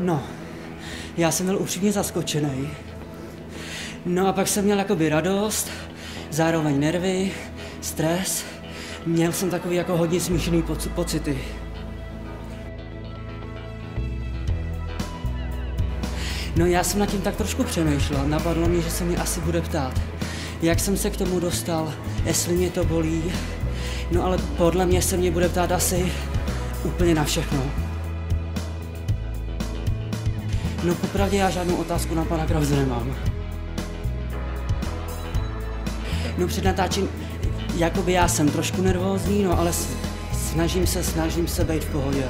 No, já jsem byl upřímně zaskočený. No a pak jsem měl jakoby radost, zároveň nervy, stres. Měl jsem takový jako hodně smíšený poc- pocity. No já jsem nad tím tak trošku přemýšlel. Napadlo mě, že se mě asi bude ptát, jak jsem se k tomu dostal, jestli mě to bolí. No ale podle mě se mě bude ptát asi úplně na všechno. No popravdě já žádnou otázku na pana Krause nemám. No před natáčím, jakoby já jsem trošku nervózní, no ale snažím se, snažím se být v pohodě.